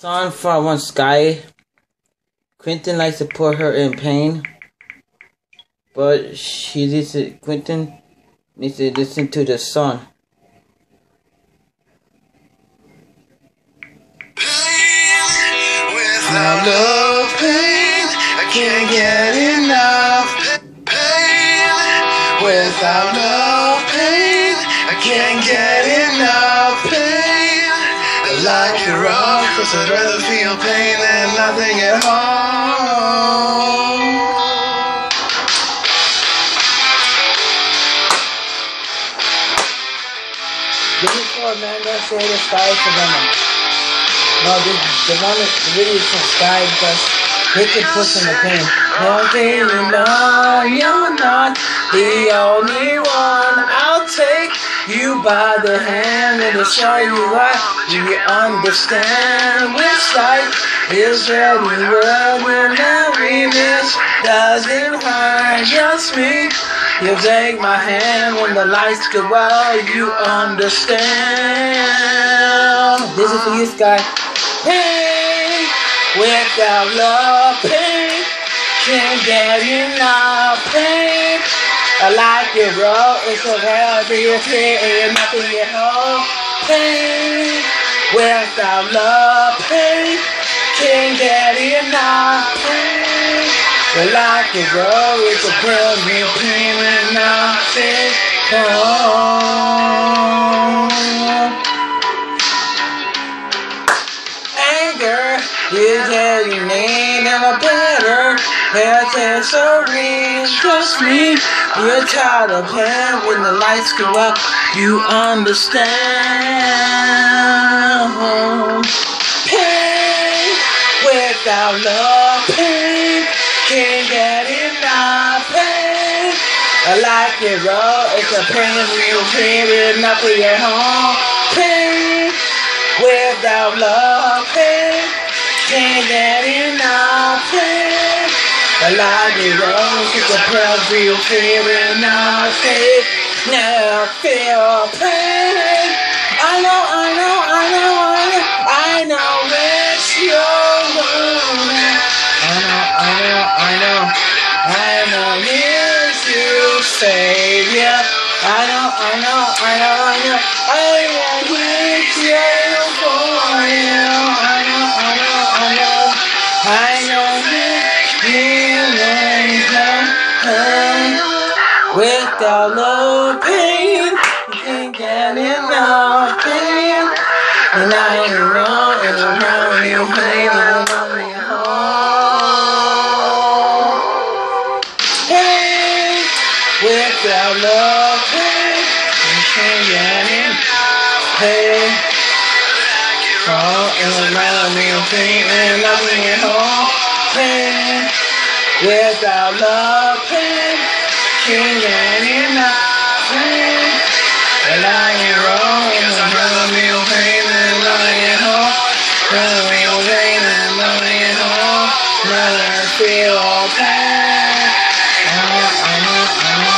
Song for one sky. Quentin likes to put her in pain, but she needs to. Quentin needs to listen to the song. Without love, pain, I can't get enough. Pain, without love, pain, I can't get like it rough, cause I'd rather feel pain than nothing at all. This is for Amanda Say the Sky Savannah. No, this, the one, the video is from Sky because they could push in the pain. You know you're not the only one. I'll take you by the hand and I'll show you why we understand which life is ready. World when every miss doesn't hurt just me. You take my hand when the lights go out, you understand. This is for you, Sky. Pain without love, pain can't get enough pain. I like it raw, it's so healthy, it's here, ain't nothing at all. Pain without love, pain can't get enough pain. I like it raw, it's a brand pain and nothing at all. anger is getting need and a better accessory. Trust me, you're tired of pain when the lights go out. You understand. Pain without love, pain can't get enough pain. I like it raw, it's a pain, real pain, with nothing at home. Pain without love, pain can't get enough. Like it raw, it's a pain, with nothing. Now feel pain. I know, I know, I know, I know, I know it's your woman. I know, I know, I know, I know it's you, Savior. I know, I know, I know, I know, I know it's you for you. Without love, pain, you can't get enough pain. And I ain't wrong, and pain, I'm on home. Pain, without pain, enough pain. Oh, and around me, pain, and I'm on home. Pain, Without loving, can any nothing? And I ain't wrong, cause I'm rather me on pain than lying at home. Rather me on pain than lying at home. Rather feel pain. Uh, uh-uh, uh, uh, uh. Uh-uh.